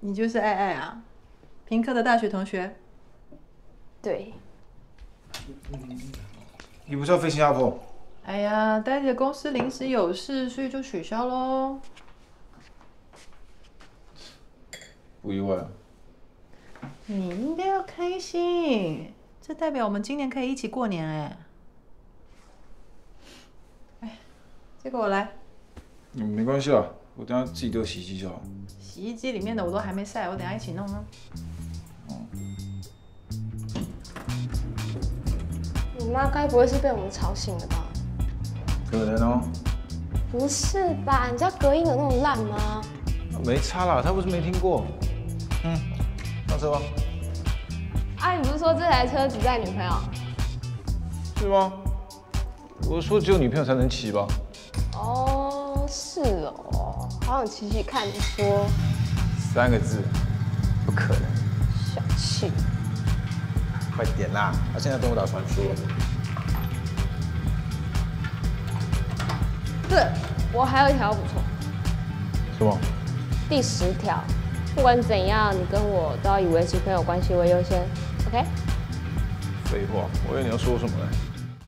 你就是爱爱啊，平克的大学同学。对，你不是要飞新加坡？哎呀，呆姐公司临时有事，所以就取消喽。不意外啊。你应该要开心，这代表我们今年可以一起过年哎。哎，这个我来。嗯，没关系啊，我等下自己丢洗衣机就好。洗衣机里面的我都还没晒，我等下一起弄呢。你妈该不会是被我们吵醒了吧？可能哦。不是吧？你家隔音有那么烂吗？没差啦，他不是没听过。嗯，上车吧。啊，你不是说这台车只载女朋友？是吗？我说只有女朋友才能骑吧？哦，是哦，好想琪琪看。你说三个字，不可能。小气。快点啦！他现在跟我打传说。对，我还有一条要补充。什么？第十条，不管怎样，你跟我都要以维持朋友关系为优先，OK？废话，我以为你要说什么呢？